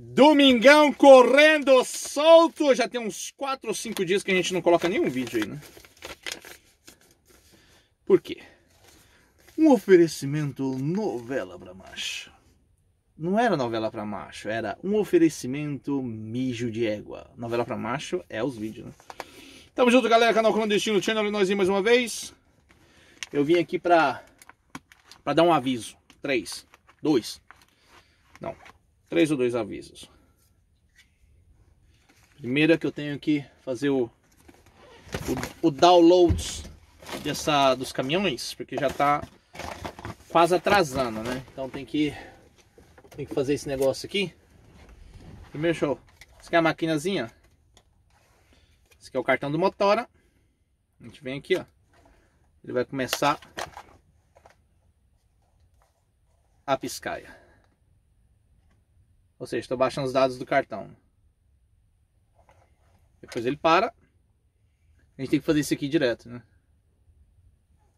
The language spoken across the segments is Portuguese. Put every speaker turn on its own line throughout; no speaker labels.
Domingão correndo solto. Já tem uns 4 ou 5 dias que a gente não coloca nenhum vídeo aí, né? Por quê? Um oferecimento novela pra macho. Não era novela pra macho, era um oferecimento mijo de égua. Novela pra macho é os vídeos, né? Tamo junto, galera. Canal Clandestino Channel, nós mais uma vez. Eu vim aqui pra, pra dar um aviso. Três. Dois. Não. Três ou dois avisos. Primeiro é que eu tenho que fazer o, o, o download dessa, dos caminhões, porque já tá quase atrasando, né? Então tem que, tem que fazer esse negócio aqui. Primeiro show. Essa aqui é a maquinazinha. Esse aqui é o cartão do Motora. A gente vem aqui, ó. Ele vai começar a piscaia. Ou seja, estou baixando os dados do cartão. Depois ele para. A gente tem que fazer isso aqui direto, né?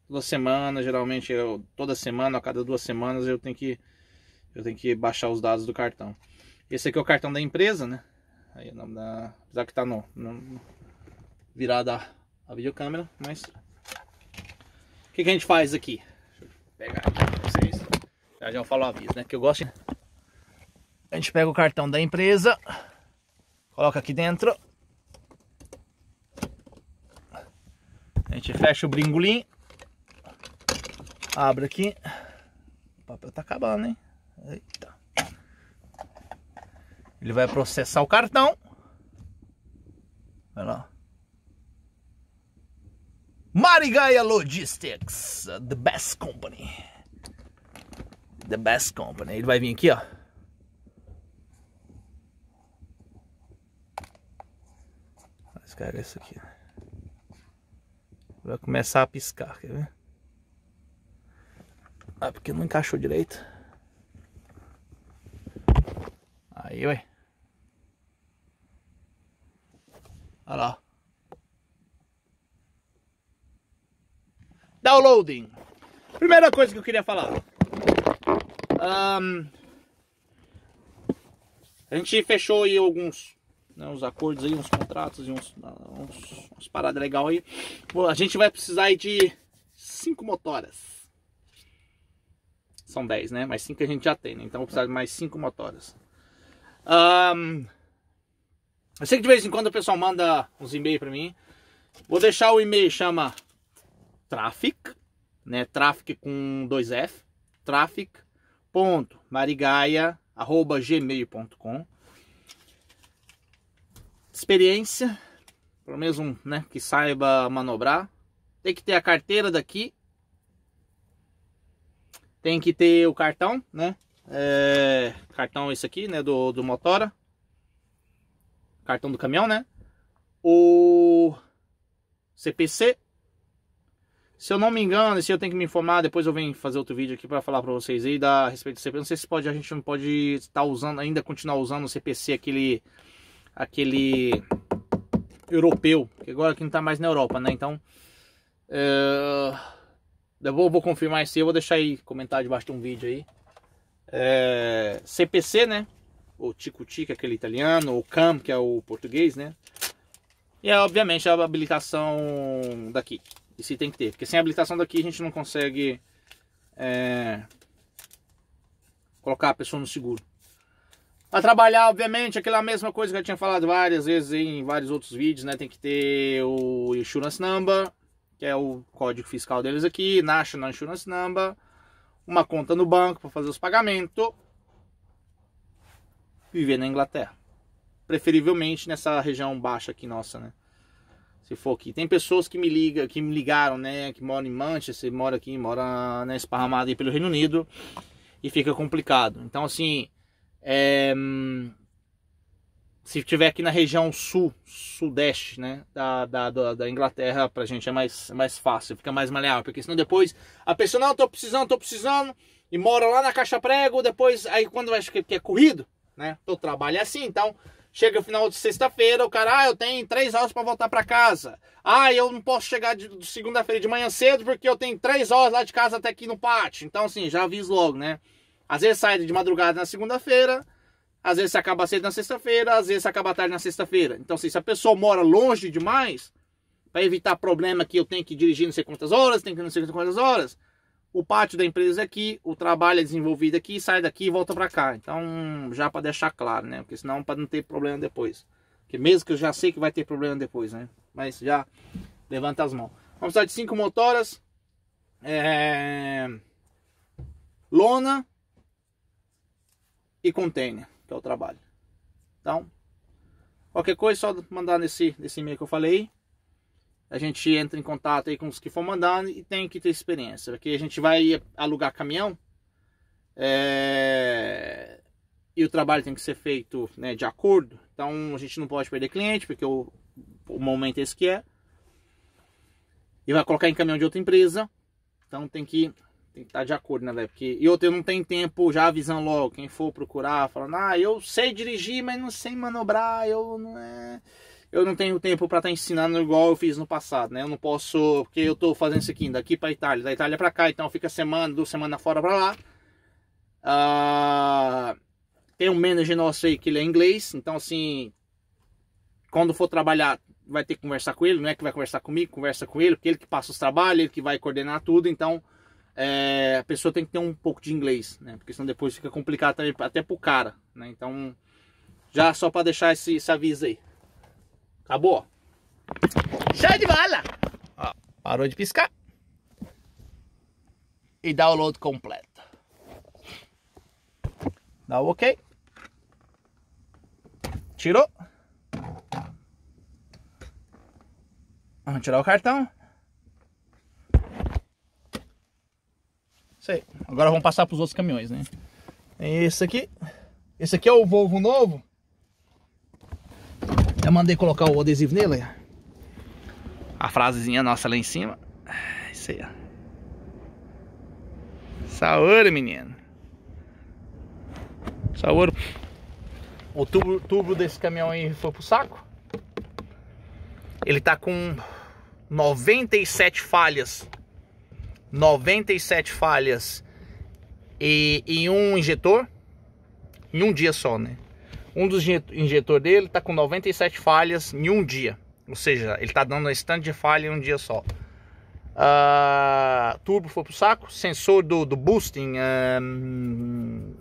Toda semana, geralmente, eu, toda semana, a cada duas semanas, eu tenho que eu tenho que baixar os dados do cartão. Esse aqui é o cartão da empresa, né? Aí o nome da. Apesar que tá no, no virada a, videocâmera, mas. O que, que a gente faz aqui? Deixa eu pegar aqui pra vocês. Já já eu falo o aviso, né? Que eu gosto. A gente pega o cartão da empresa, coloca aqui dentro. A gente fecha o bringolim. Abre aqui. O papel tá acabando, hein? Eita. Ele vai processar o cartão. Vai lá. Marigaia Logistics, the best company. The best company. Ele vai vir aqui, ó. Descarga isso aqui. Vai começar a piscar, quer ver? Ah, porque não encaixou direito. Aí, ué. Olha lá. Downloading. Primeira coisa que eu queria falar. Um, a gente fechou aí alguns né, uns acordos aí, uns contratos e uns, uns, uns paradas legal aí. Bom, a gente vai precisar aí de cinco motoras. São 10, né? Mas 5 a gente já tem, né? Então vou precisar de mais 5 motoras. Um, eu sei que de vez em quando o pessoal manda uns e-mails para mim. Vou deixar o e-mail, chama Traffic, né? Traffic com dois F. Traffic.marigaia.gmail.com Experiência, pelo menos um, né? Que saiba manobrar. Tem que ter a carteira daqui tem que ter o cartão, né? É, cartão esse aqui, né? Do, do Motora. Cartão do caminhão, né? O CPC. Se eu não me engano, se eu tenho que me informar, depois eu venho fazer outro vídeo aqui para falar para vocês aí da a respeito do CPC. Não sei se pode, a gente não pode estar usando, ainda continuar usando o CPC, aquele, aquele europeu, que agora aqui não tá mais na Europa, né? Então, é eu vou, vou confirmar isso aí, eu vou deixar aí comentar debaixo de um vídeo aí. CPC, né? O Tico Tico, aquele italiano, o CAM, que é o português, né? E é, obviamente a habilitação daqui. Isso tem que ter, porque sem a habilitação daqui a gente não consegue é, colocar a pessoa no seguro. Para trabalhar, obviamente, aquela mesma coisa que eu tinha falado várias vezes em vários outros vídeos, né? Tem que ter o insurance number, que é o código fiscal deles aqui, National Insurance Number, uma conta no banco para fazer os pagamentos, viver na Inglaterra. Preferivelmente nessa região baixa aqui nossa, né? Se for aqui. Tem pessoas que me ligam, que me ligaram, né? Que moram em Manchester, mora aqui, mora né, esparramado aí pelo Reino Unido e fica complicado. Então, assim, é, se tiver aqui na região sul, sudeste, né, da, da, da, Inglaterra, pra gente é mais, mais fácil, fica mais maleável, porque senão depois a pessoa, não, tô precisando, tô precisando, e mora lá na caixa prego, depois, aí quando vai que é corrido, né, tô trabalho assim, então, chega o final de sexta-feira, o cara, ah, eu tenho três horas para voltar para casa, ah, eu não posso chegar de, de segunda-feira de manhã cedo, porque eu tenho três horas lá de casa até aqui no pátio, então, assim, já aviso logo, né, às vezes sai de madrugada na segunda-feira, Às vezes acaba cedo na sexta-feira, às vezes acaba tarde na sexta-feira. Então, assim, se a pessoa mora longe demais, para evitar problema que eu tenho que dirigir não sei quantas horas, tem que não sei quantas horas, o pátio da empresa é aqui, o trabalho é desenvolvido aqui, sai daqui e volta para cá. Então, já para deixar claro, né? Porque senão para não ter problema depois. Porque mesmo que eu já sei que vai ter problema depois, né? Mas já levanta as mãos. Vamos precisar de cinco motoras, é... lona e container, que é o trabalho. Então, qualquer coisa, só mandar nesse, nesse e-mail que eu falei a gente entra em contato aí com os que for mandando e tem que ter experiência. Porque a gente vai alugar caminhão é... e o trabalho tem que ser feito né, de acordo. Então a gente não pode perder cliente, porque o, o momento é esse que é. E vai colocar em caminhão de outra empresa. Então tem que, tem que estar de acordo, né, velho? Porque... E outro, eu não tenho tempo já avisando logo. Quem for procurar, falando, ah, eu sei dirigir, mas não sei manobrar, eu não é eu não tenho tempo para estar tá ensinando igual eu fiz no passado, né? Eu não posso, porque eu estou fazendo isso aqui daqui para Itália, da Itália para cá, então fica semana, duas semanas fora para lá. Uh, tem um manager nosso aí que ele é inglês, então assim, quando for trabalhar, vai ter que conversar com ele, não é que vai conversar comigo, conversa com ele, porque ele que passa os trabalhos, ele que vai coordenar tudo, então é, a pessoa tem que ter um pouco de inglês, né? Porque senão depois fica complicado até, até pro cara, né? Então, já só para deixar esse, esse aviso aí. Acabou. Show de bola! Ó, parou de piscar. E download completo. Dá o ok. Tirou. Vamos tirar o cartão. Sei. Agora vamos passar para os outros caminhões, né? Esse aqui. Esse aqui é o Volvo novo. Já mandei colocar o adesivo nele. A frasezinha nossa lá em cima. Isso aí, ó. Saúde, menino. Saúde. O tubo, tubo desse caminhão aí foi pro saco. Ele tá com 97 falhas. 97 falhas. E em um injetor. Em um dia só, né? Um dos injetores dele está com 97 falhas em um dia. Ou seja, ele está dando um stand de falha em um dia só. Uh, turbo foi pro saco. Sensor do, do boosting. Um,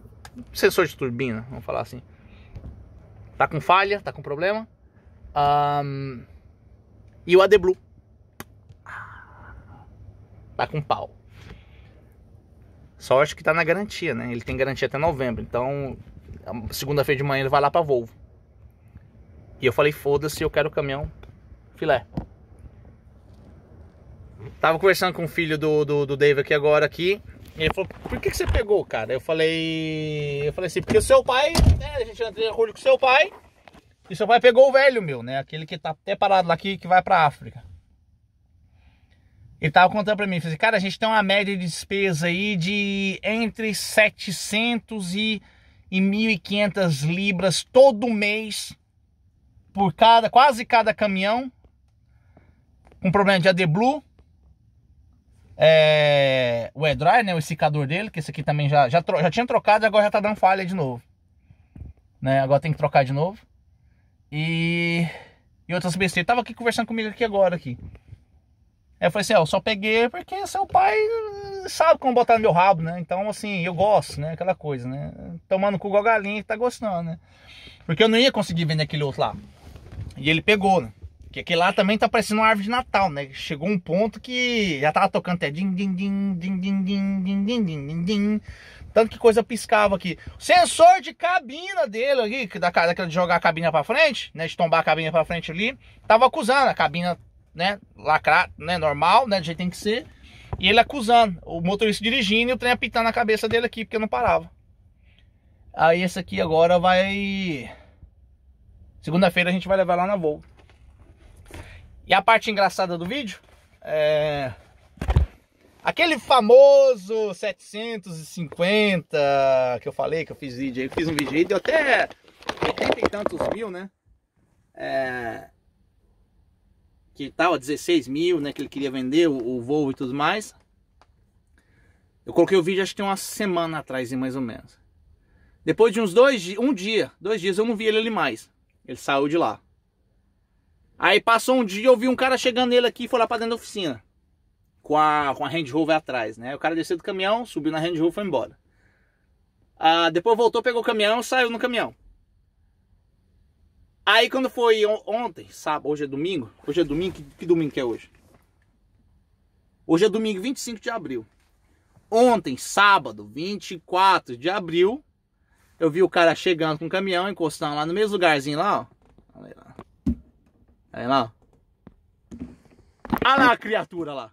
sensor de turbina, vamos falar assim. Tá com falha, tá com problema. Um, e o AdBlue. Tá com pau. Sorte que tá na garantia, né? Ele tem garantia até novembro. Então segunda-feira de manhã ele vai lá pra Volvo. E eu falei, foda-se, eu quero o caminhão filé. Tava conversando com o filho do, do, do Dave aqui agora aqui. E ele falou, por que, que você pegou, cara? Eu falei. Eu falei assim, porque o seu pai, né? A gente entra em acordo com o seu pai. E seu pai pegou o velho meu, né? Aquele que tá até parado lá aqui, que vai pra África. Ele tava contando pra mim, falei, assim, cara, a gente tem uma média de despesa aí de entre 700 e e 1.500 libras todo mês por cada, quase cada caminhão com problema de AdBlue é, o AirDry, né, o secador dele, que esse aqui também já, já, já tinha trocado e agora já tá dando falha de novo. Né, agora tem que trocar de novo. E, e outras besteiras. Tava aqui conversando comigo aqui agora aqui. Aí eu falei assim, ó, eu só peguei porque seu pai sabe como botar no meu rabo, né? Então, assim, eu gosto, né? Aquela coisa, né? Tomando com igual galinha que tá gostando, né? Porque eu não ia conseguir vender aquele outro lá. E ele pegou, né? Porque aquele lá também tá parecendo uma árvore de Natal, né? Chegou um ponto que já tava tocando até din din din din din din din din din din din tanto que coisa piscava aqui. Sensor de cabina dele aqui, da daquela de jogar a cabina para frente, né, de tombar a cabina para frente ali, tava acusando a cabina, né, lacrar, né, normal, né, do jeito que tem que ser. E ele acusando, o motorista dirigindo e o trem apitando na cabeça dele aqui, porque não parava. Aí esse aqui agora vai... Segunda-feira a gente vai levar lá na Volvo. E a parte engraçada do vídeo é... Aquele famoso 750 que eu falei, que eu fiz vídeo aí, fiz um vídeo aí, deu até 80 e tantos mil, né? É que estava 16 mil, né? Que ele queria vender o, o Volvo e tudo mais. Eu coloquei o vídeo acho que tem uma semana atrás, mais ou menos. Depois de uns dois dias, um dia, dois dias eu não vi ele ali mais. Ele saiu de lá. Aí passou um dia, eu vi um cara chegando nele aqui e foi lá pra dentro da oficina. Com a, com a Range Rover atrás, né? O cara desceu do caminhão, subiu na Range Rover e foi embora. Ah, depois voltou, pegou o caminhão, saiu no caminhão. Aí quando foi ontem, sábado, hoje é domingo. Hoje é domingo, que, que domingo que é hoje? Hoje é domingo 25 de abril. Ontem, sábado, 24 de abril, eu vi o cara chegando com o caminhão, encostando lá no mesmo lugarzinho lá, ó. Olha lá. Aí lá. Olha lá a criatura lá.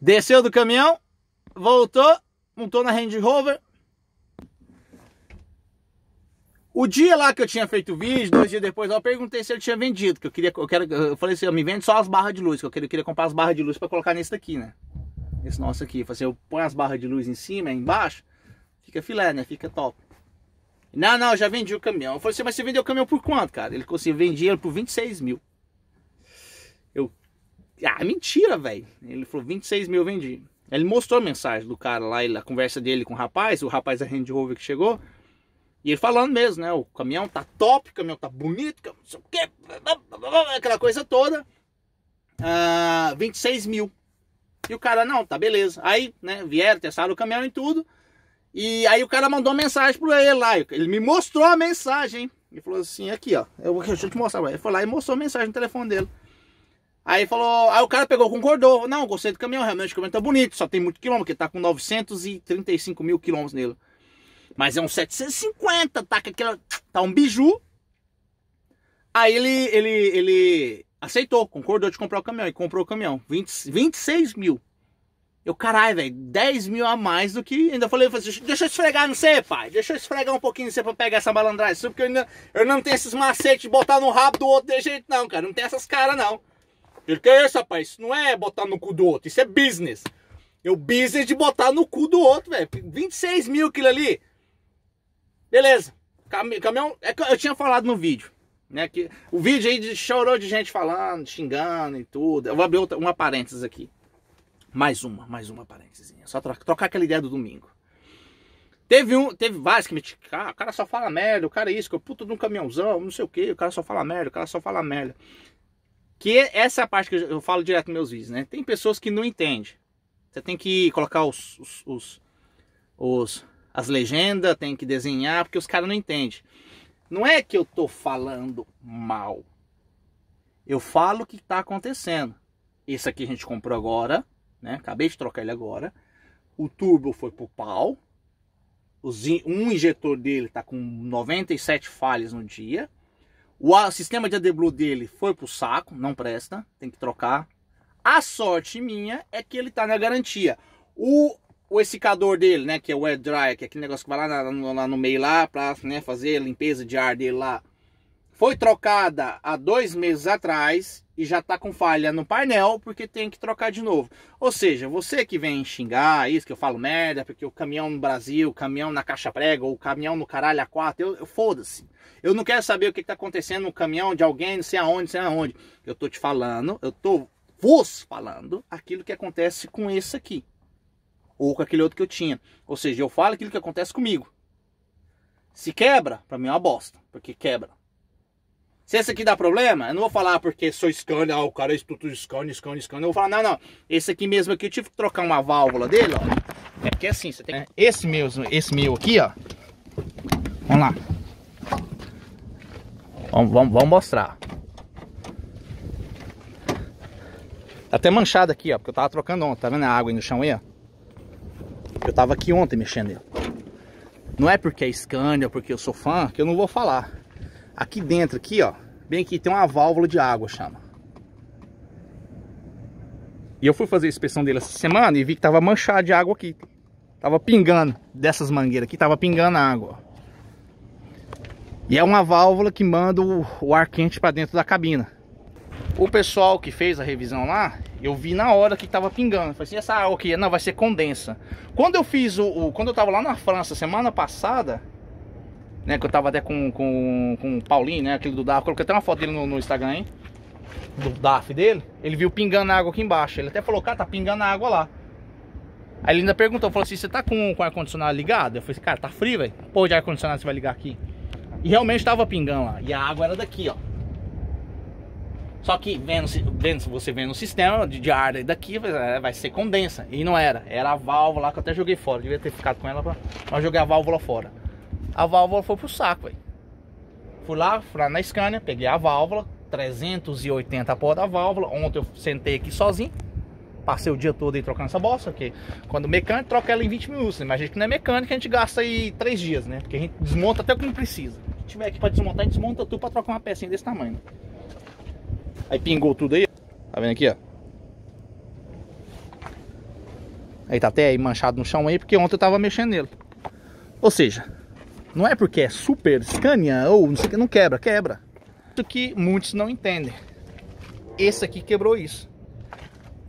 Desceu do caminhão, voltou, montou na Range Rover. O dia lá que eu tinha feito o vídeo, dois dias depois, eu perguntei se ele tinha vendido. Que eu queria, eu quero, eu falei assim, me vende só as barras de luz, que eu queria, eu queria comprar as barras de luz para colocar nesse daqui, né? Esse nosso aqui. Eu falei assim, eu ponho as barras de luz em cima, embaixo, fica filé, né? Fica top. Não, não, já vendi o caminhão. Eu falei assim, mas você vendeu o caminhão por quanto, cara? Ele conseguiu vender ele por 26 mil. Eu. Ah, mentira, velho. Ele falou, 26 mil eu vendi. Ele mostrou a mensagem do cara lá, a conversa dele com o rapaz, o rapaz da Range Rover que chegou. E ele falando mesmo, né? O caminhão tá top, o caminhão tá bonito, não sei o quê, aquela coisa toda. Ah, 26 mil. E o cara, não, tá beleza. Aí, né, vieram, testaram o caminhão e tudo. E aí o cara mandou mensagem para ele lá. Ele me mostrou a mensagem? Ele falou assim, aqui, ó. Eu, deixa eu te mostrar. Ele foi lá e mostrou a mensagem no telefone dele. Aí falou, aí o cara pegou, concordou. Não, gostei do caminhão, realmente o caminhão tá bonito, só tem muito quilômetro, ele tá com 935 mil quilômetros nele. Mas é um 750, tá com aquela. Tá um biju. Aí ele, ele, ele aceitou, concordou de comprar o caminhão. E comprou o caminhão. 20, 26 mil. Eu, caralho, velho, 10 mil a mais do que. Ainda falei, assim, deixa eu esfregar no você, pai. Deixa eu esfregar um pouquinho você pra pegar essa malandragem. Porque eu, ainda, eu não tenho esses macetes de botar no rabo do outro de jeito, não, cara. Não tem essas caras, não. Ele, que é isso, rapaz? Isso não é botar no cu do outro, isso é business. Eu business de botar no cu do outro, velho. 26 mil aquilo ali. Beleza. Caminhão. É que eu tinha falado no vídeo. Né, que o vídeo aí chorou de gente falando, xingando e tudo. Eu vou abrir outra, uma parênteses aqui. Mais uma, mais uma parênteses. Só trocar, trocar aquela ideia do domingo. Teve um, teve vários que me ah, o cara só fala merda, o cara é isso, que eu puto de um caminhãozão, não sei o que, o cara só fala merda, o cara só fala merda. Que essa é a parte que eu falo direto nos meus vídeos, né? Tem pessoas que não entendem. Você tem que colocar os, os, os, os as legendas, tem que desenhar, porque os caras não entendem. Não é que eu tô falando mal. Eu falo o que está acontecendo. Esse aqui a gente comprou agora, né? Acabei de trocar ele agora. O turbo foi pro pau. Um injetor dele tá com 97 falhas no dia. O sistema de AdBlue dele foi pro saco, não presta, tem que trocar. A sorte minha é que ele tá na garantia. O o essicador dele, né, que é o air dryer, que é aquele negócio que vai lá, na, lá no meio lá para né, fazer a limpeza de ar dele lá, foi trocada há dois meses atrás e já está com falha no painel porque tem que trocar de novo. Ou seja, você que vem xingar isso que eu falo merda, porque o caminhão no Brasil, o caminhão na caixa prega ou o caminhão no caralho A4, eu, eu foda-se. Eu não quero saber o que está acontecendo no caminhão de alguém, não sei aonde, não sei aonde. Eu tô te falando, eu tô vos falando aquilo que acontece com esse aqui ou com aquele outro que eu tinha. Ou seja, eu falo aquilo que acontece comigo. Se quebra, para mim é uma bosta, porque quebra. Se esse aqui dá problema, eu não vou falar porque sou Scania, ah, o cara é estudo Scania, Scania, Scania. Eu vou falar, não, não. Esse aqui mesmo aqui, eu tive que trocar uma válvula dele, ó. É porque assim, você tem é, esse mesmo, esse meu aqui, ó. Vamos lá. Vamos, vamos, vamos mostrar. Tá até manchado aqui, ó, porque eu tava trocando ontem, tá vendo a água aí no chão aí, ó? Eu tava aqui ontem mexendo. Não é porque é Scania, porque eu sou fã, que eu não vou falar. Aqui dentro, aqui, ó. Bem aqui tem uma válvula de água, chama. E eu fui fazer a inspeção dele essa semana e vi que tava manchado de água aqui. Tava pingando dessas mangueiras aqui, tava pingando água. E é uma válvula que manda o, o ar quente para dentro da cabina. O pessoal que fez a revisão lá, eu vi na hora que tava pingando. Falei assim, essa água aqui, não, vai ser condensa. Quando eu fiz o, o, Quando eu tava lá na França semana passada, né? Que eu tava até com, com, com o Paulinho, né? Aquele do DAF. Coloquei até uma foto dele no, no Instagram, hein? Do DAF dele. Ele viu pingando água aqui embaixo. Ele até falou, cara, tá pingando água lá. Aí ele ainda perguntou, falou assim, você tá com, com o ar-condicionado ligado? Eu falei assim, cara, tá frio, velho. Pô, de ar-condicionado você vai ligar aqui. E realmente tava pingando lá. E a água era daqui, ó. Só que vendo, vendo você vendo o sistema de, de ar daqui, vai, vai ser condensa. E não era. Era a válvula que eu até joguei fora. Devia ter ficado com ela pra. Mas joguei a válvula fora. A válvula foi pro saco, velho. Fui lá, fui lá na Scania, peguei a válvula, 380 a porra da válvula. Ontem eu sentei aqui sozinho. Passei o dia todo aí trocando essa bosta, porque quando mecânico troca ela em 20 minutos. Né? Mas a gente que não é mecânico, a gente gasta aí 3 dias, né? Porque a gente desmonta até o que não precisa. Se tiver aqui pra desmontar, a gente desmonta tudo pra trocar uma pecinha desse tamanho. Aí pingou tudo aí, Tá vendo aqui, ó? Aí tá até aí manchado no chão aí, porque ontem eu tava mexendo nele. Ou seja, não é porque é super Scania ou não sei o que, não quebra, quebra. Isso que muitos não entendem. Esse aqui quebrou isso.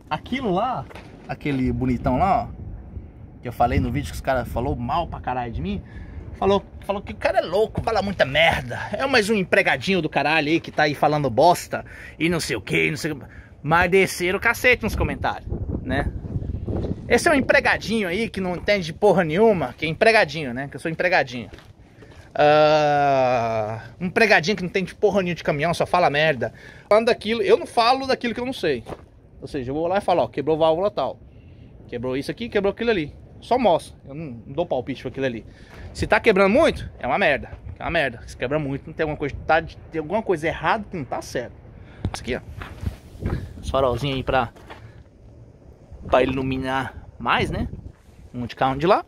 Aquilo lá, aquele bonitão lá, ó, que eu falei no vídeo que os caras falou mal pra caralho de mim, falou, falou que o cara é louco, fala muita merda. É mais um empregadinho do caralho aí que tá aí falando bosta e não sei o que, não sei o que. Mas desceram o cacete nos comentários, né? Esse é um empregadinho aí que não entende de porra nenhuma, que é empregadinho, né? Que eu sou empregadinho. Uh, um empregadinho que não tem de porra nenhuma de caminhão, só fala merda. Falando daquilo, eu não falo daquilo que eu não sei. Ou seja, eu vou lá e falo, ó, quebrou válvula tal. Quebrou isso aqui, quebrou aquilo ali. Só mostra. Eu não, não dou palpite pra aquilo ali. Se tá quebrando muito, é uma merda. É uma merda. Se quebra muito, não tem alguma coisa. Tá, tem alguma coisa errada que não tá certo. Isso aqui, ó. Os farolzinhos aí pra, pra iluminar mais, né? Um de cá, um de lá.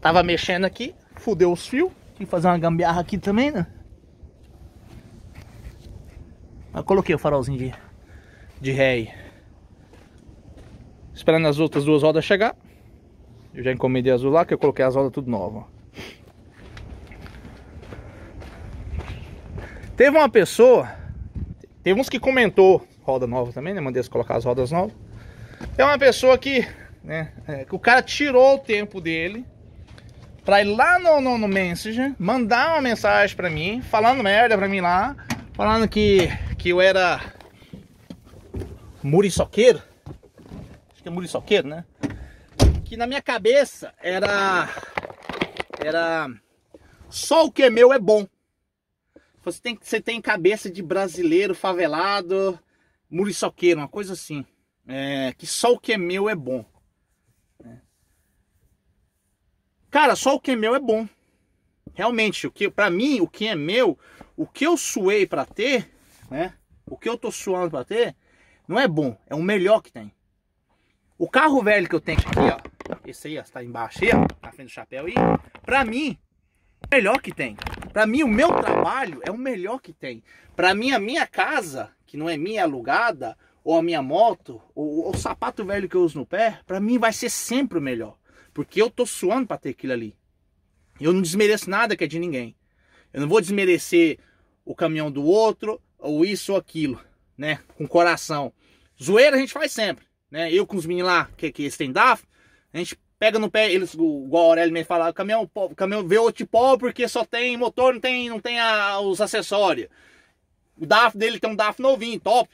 Tava mexendo aqui, fudeu os fios. Tive que fazer uma gambiarra aqui também, né? Eu coloquei o farolzinho de, de ré aí. Esperando as outras duas rodas chegar. Eu já encomendei azul lá, que eu coloquei as rodas tudo nova. Teve uma pessoa, teve uns que comentou roda nova também, né? Mandei eles colocar as rodas novas. Tem uma pessoa que, né? É, que o cara tirou o tempo dele pra ir lá no, no, no Messenger, mandar uma mensagem pra mim, falando merda pra mim lá, falando que, que eu era muriçoqueiro. Acho que é muriçoqueiro, né? Que na minha cabeça era era só o que é meu é bom. Você tem você tem cabeça de brasileiro favelado, muriçoqueiro, uma coisa assim. É, que só o que é meu é bom. Cara, só o que é meu é bom. Realmente, o que para mim, o que é meu, o que eu suei para ter, né? O que eu tô suando para ter, não é bom, é o melhor que tem. O carro velho que eu tenho aqui, ó, esse aí, ó, está embaixo aí, ó, na frente do chapéu aí. Pra mim, é o melhor que tem. Pra mim, o meu trabalho é o melhor que tem. Pra mim, a minha casa, que não é minha é alugada, ou a minha moto, ou o sapato velho que eu uso no pé, pra mim vai ser sempre o melhor. Porque eu tô suando pra ter aquilo ali. Eu não desmereço nada que é de ninguém. Eu não vou desmerecer o caminhão do outro, ou isso ou aquilo, né? Com coração. Zoeira a gente faz sempre, né? Eu com os meninos lá, que, que tem DAF, a gente pega no pé, eles, igual a Aurélio me fala, caminhão, caminhão V8 pó porque só tem motor, não tem, não tem a, os acessórios. O DAF dele tem um DAF novinho, top.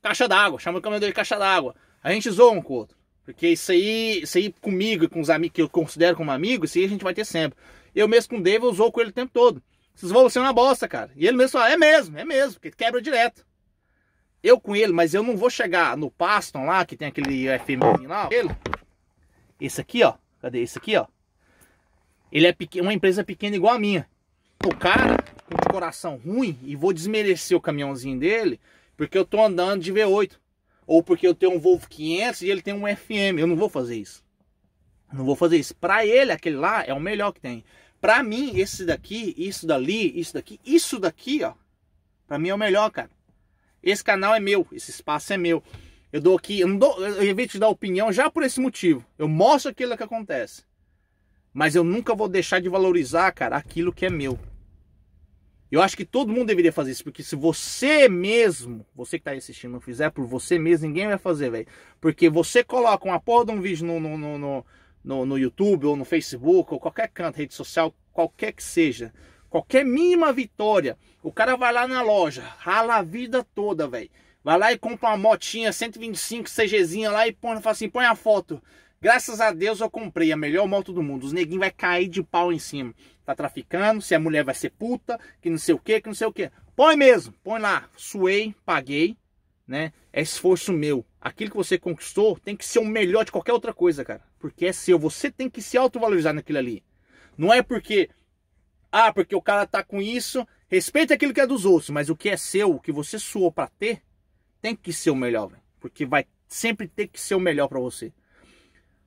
Caixa d'água, chama o caminhão dele caixa d'água. A gente zoa um com o outro. Porque isso aí, isso aí comigo e com os amigos que eu considero como amigos, isso aí a gente vai ter sempre. Eu mesmo com o Dave, eu zoo com ele o tempo todo. Esses voos são uma bosta, cara. E ele mesmo fala, é mesmo, é mesmo, porque quebra direto. Eu com ele, mas eu não vou chegar no Paston lá, que tem aquele FM lá, ele, esse aqui, ó. Cadê esse aqui, ó? Ele é uma empresa pequena igual a minha. O cara com de coração ruim e vou desmerecer o caminhãozinho dele porque eu tô andando de V8. Ou porque eu tenho um Volvo 500 e ele tem um FM. Eu não vou fazer isso. Não vou fazer isso. Pra ele, aquele lá é o melhor que tem. Pra mim, esse daqui, isso dali, isso daqui, isso daqui, ó. Pra mim é o melhor, cara. Esse canal é meu, esse espaço é meu. Eu dou aqui, eu não dou, eu evito dar opinião já por esse motivo. Eu mostro aquilo que acontece. Mas eu nunca vou deixar de valorizar, cara, aquilo que é meu. Eu acho que todo mundo deveria fazer isso, porque se você mesmo, você que tá aí assistindo, não fizer por você mesmo, ninguém vai fazer, velho. Porque você coloca uma porra de um vídeo no, no, no, no, no YouTube, ou no Facebook, ou qualquer canto, rede social, qualquer que seja. Qualquer mínima vitória, o cara vai lá na loja, rala a vida toda, velho. Vai lá e compra uma motinha 125 CGzinha lá e põe, fala assim, põe a foto. Graças a Deus eu comprei a melhor moto do mundo. Os neguinhos vai cair de pau em cima. Tá traficando, se a mulher vai ser puta, que não sei o que, que não sei o que. Põe mesmo, põe lá. Suei, paguei, né? É esforço meu. Aquilo que você conquistou tem que ser o melhor de qualquer outra coisa, cara. Porque é seu. Você tem que se autovalorizar naquilo ali. Não é porque. Ah, porque o cara tá com isso. Respeite aquilo que é dos outros. Mas o que é seu, o que você suou para ter, tem que ser o melhor, velho. Porque vai sempre ter que ser o melhor para você.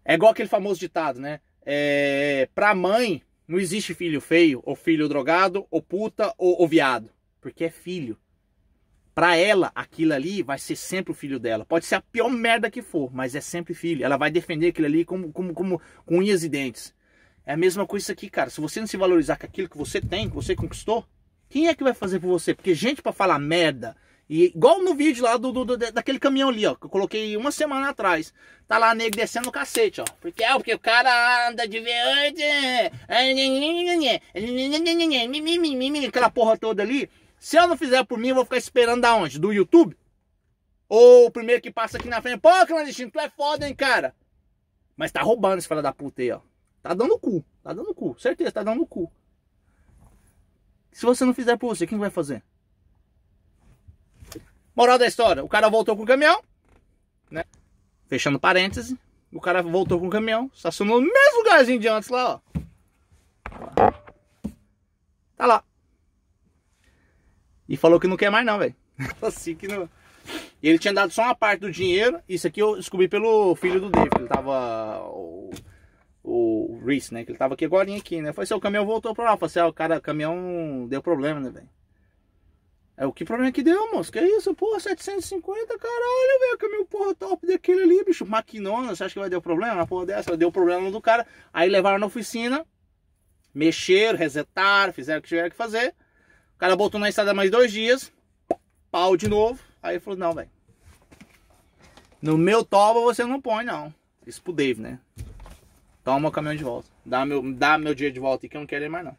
É igual aquele famoso ditado, né? É, pra mãe, não existe filho feio, ou filho drogado, ou puta, ou, ou viado. Porque é filho. Pra ela, aquilo ali vai ser sempre o filho dela. Pode ser a pior merda que for, mas é sempre filho. Ela vai defender aquilo ali como, como, como com unhas e dentes. É a mesma coisa aqui, cara. Se você não se valorizar com aquilo que você tem, que você conquistou, quem é que vai fazer por você? Porque gente para falar merda, e igual no vídeo lá do, do, daquele caminhão ali, ó, que eu coloquei uma semana atrás. Tá lá nego descendo o cacete, ó. Porque, é, porque o cara anda de verde. Aquela porra toda ali. Se eu não fizer por mim, eu vou ficar esperando da onde? Do YouTube? Ou o primeiro que passa aqui na frente. Pô, clandestino, tu é foda, hein, cara? Mas tá roubando esse filho da puta aí, ó. Tá dando cu. Tá dando cu. Certeza, tá dando cu. Se você não fizer por você, quem vai fazer? Moral da história, o cara voltou com o caminhão, né? Fechando parênteses, o cara voltou com o caminhão, estacionou no mesmo lugarzinho de antes lá, ó. Tá lá. E falou que não quer mais não, velho. assim que não... Ele tinha dado só uma parte do dinheiro. Isso aqui eu descobri pelo filho do David. Ele tava. O, o Reese, né? Que ele tava aqui agora aqui, né? Foi assim, o caminhão voltou pra lá. Falei assim, ah, o cara, o caminhão deu problema, né, velho? É o que problema que deu, moço? Que isso? Porra, 750, caralho, velho. Caminhão porra top daquele ali, bicho. Maquinona, você acha que vai dar problema? Uma porra dessa, deu problema do cara. Aí levaram na oficina, mexeram, resetaram, fizeram o que tiveram que fazer. O cara botou na estrada mais dois dias, pau de novo. Aí falou: não, velho. No meu toba você não põe, não. Isso pro Dave, né? Toma o caminhão de volta. Dá meu, dá meu dia de volta e que eu não quero ir mais, não.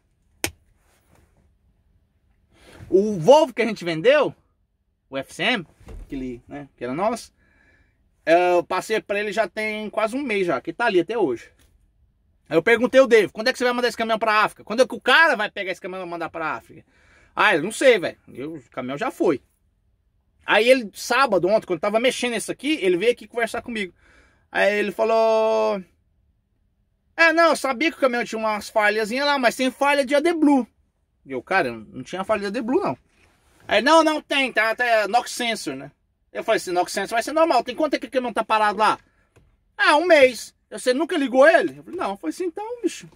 O Volvo que a gente vendeu, o FCM, aquele, né, que era nosso, eu passei para ele já tem quase um mês já, que tá ali até hoje. Aí eu perguntei o Dave, quando é que você vai mandar esse caminhão pra África? Quando é que o cara vai pegar esse caminhão e mandar pra África? Ah, eu não sei, velho. O caminhão já foi. Aí ele, sábado, ontem, quando tava mexendo isso aqui, ele veio aqui conversar comigo. Aí ele falou... É, não, eu sabia que o caminhão tinha umas falhazinhas lá, mas tem falha de AdBlue. E eu, cara, não tinha falha de Blue, não. Aí, não, não tem, tá até Nox Sensor, né? Eu falei assim, Nox Sensor vai ser normal. Tem quanto é que o caminhão tá parado lá? Ah, um mês. Você nunca ligou ele? Eu falei, não. Falei assim, então, bicho.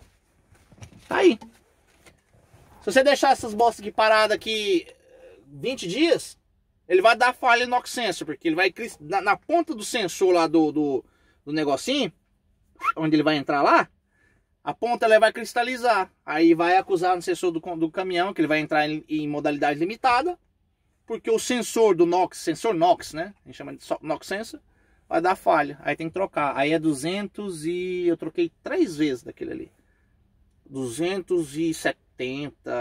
Tá aí. Se você deixar essas bostas aqui paradas aqui 20 dias, ele vai dar falha no Sensor, porque ele vai na, na ponta do sensor lá do, do, do negocinho, onde ele vai entrar lá, a ponta ela vai cristalizar. Aí vai acusar no sensor do, do caminhão que ele vai entrar em, em, modalidade limitada, porque o sensor do NOx, sensor NOx, né? A gente chama de NOx sensor, vai dar falha. Aí tem que trocar. Aí é 200 e eu troquei três vezes daquele ali. 270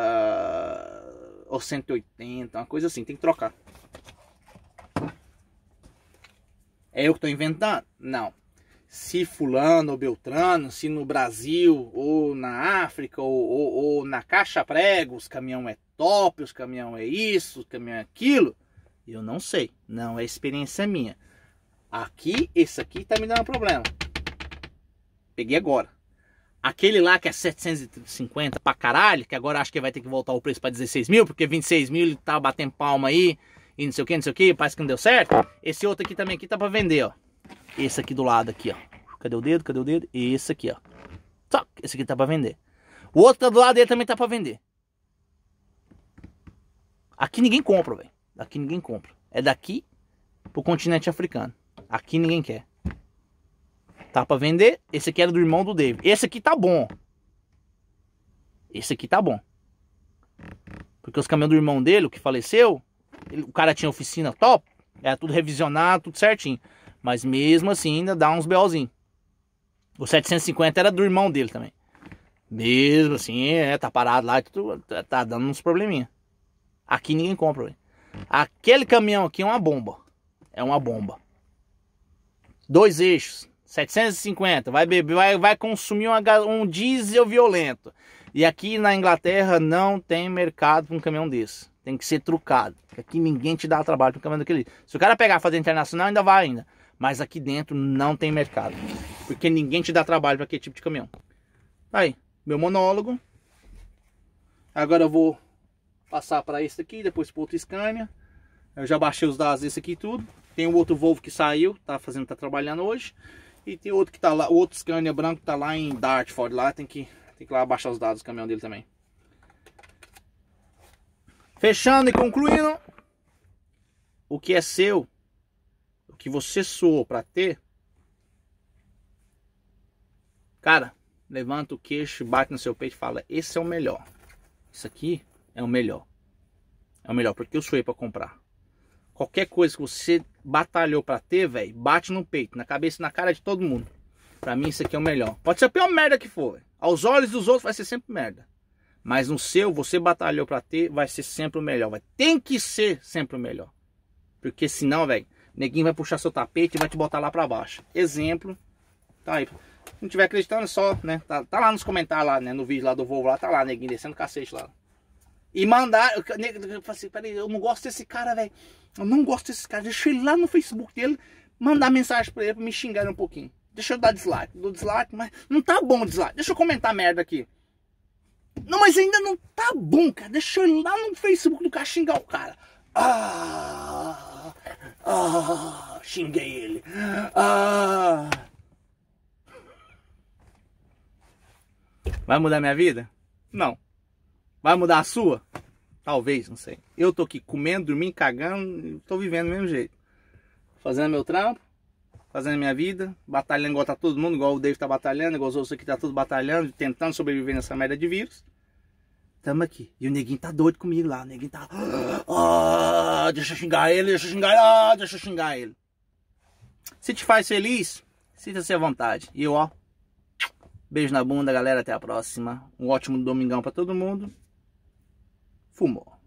ou 180, uma coisa assim, tem que trocar. É eu que estou inventando? Não se fulano ou beltrano, se no Brasil ou na África ou, ou, ou na caixa prego os caminhão é top, os caminhão é isso, os caminhão é aquilo, eu não sei, não é experiência minha. Aqui, esse aqui tá me dando problema. Peguei agora. Aquele lá que é 750 pra caralho, que agora acho que vai ter que voltar o preço para 16 mil, porque 26 mil ele tá batendo palma aí, e não sei o que, não sei o que, parece que não deu certo. Esse outro aqui também aqui tá para vender, ó. Esse aqui do lado aqui, ó. Cadê o dedo? Cadê o dedo? Esse aqui, ó. Toc. Esse aqui tá pra vender. O outro tá do lado dele também tá pra vender. Aqui ninguém compra, velho. Aqui ninguém compra. É daqui pro continente africano. Aqui ninguém quer. Tá pra vender. Esse aqui era do irmão do David. Esse aqui tá bom. Esse aqui tá bom. Porque os caminhões do irmão dele, o que faleceu, ele, o cara tinha oficina top. Era tudo revisionado, tudo certinho. Mas mesmo assim ainda dá uns BOzinho. O 750 era do irmão dele também. Mesmo assim, é, tá parado lá, tá, tá dando uns probleminha. Aqui ninguém compra, véio. Aquele caminhão aqui é uma bomba. É uma bomba. Dois eixos, 750, vai beber, vai, vai consumir uma, um diesel violento. E aqui na Inglaterra não tem mercado para um caminhão desse. Tem que ser trucado. Aqui ninguém te dá trabalho para um caminhão daquele. Se o cara pegar fazer internacional, ainda vai ainda. Mas aqui dentro não tem mercado. Porque ninguém te dá trabalho para aquele tipo de caminhão. Aí, meu monólogo. Agora eu vou passar para esse aqui, depois para outro Scania. Eu já baixei os dados desse aqui tudo. Tem o outro Volvo que saiu, tá fazendo, tá trabalhando hoje. E tem outro que tá lá, outro Scania branco que tá lá em Dartford lá, tem que tem que lá baixar os dados do caminhão dele também. Fechando e concluindo, o que é seu, que você soou para ter, cara, levanta o queixo, bate no seu peito e fala: esse é o melhor. Isso aqui é o melhor. É o melhor, porque eu suei para comprar. Qualquer coisa que você batalhou para ter, velho, bate no peito, na cabeça, na cara de todo mundo. Pra mim, isso aqui é o melhor. Pode ser a pior merda que for. Aos olhos dos outros vai ser sempre merda. Mas no seu, você batalhou para ter, vai ser sempre o melhor. Vai. Tem que ser sempre o melhor. Porque senão, velho, neguinho vai puxar seu tapete e vai te botar lá para baixo. Exemplo. Tá aí. Se não tiver acreditando, é só, né? Tá, tá, lá nos comentários lá, né? No vídeo lá do Volvo lá, tá lá, neguinho descendo cacete lá. E mandar. Eu, eu, eu assim, peraí, eu não gosto desse cara, velho. Eu não gosto desse cara. Deixa ele lá no Facebook dele, mandar mensagem pra ele pra me xingar um pouquinho. Deixa eu dar dislike. Dou dislike, mas não tá bom o dislike. Deixa eu comentar merda aqui. Não, mas ainda não tá bom, cara. Deixa eu ir lá no Facebook do cara xingar o cara. Ah, ah, xinguei ele. Ah. Vai mudar minha vida? Não. Vai mudar a sua? Talvez, não sei. Eu tô aqui comendo, dormindo, cagando, tô vivendo do mesmo jeito. Fazendo meu trampo, fazendo minha vida, batalhando igual tá todo mundo, igual o David tá batalhando, igual os outros aqui tá tudo batalhando, tentando sobreviver nessa merda de vírus. Tamo aqui. E o neguinho tá doido comigo lá. O neguinho tá. Ah, deixa eu xingar ele, deixa eu xingar ele, ah, deixa eu xingar ele. Se te faz feliz, sinta-se à vontade. E eu, ó. Beijo na bunda, galera. Até a próxima. Um ótimo domingão para todo mundo. Fumou.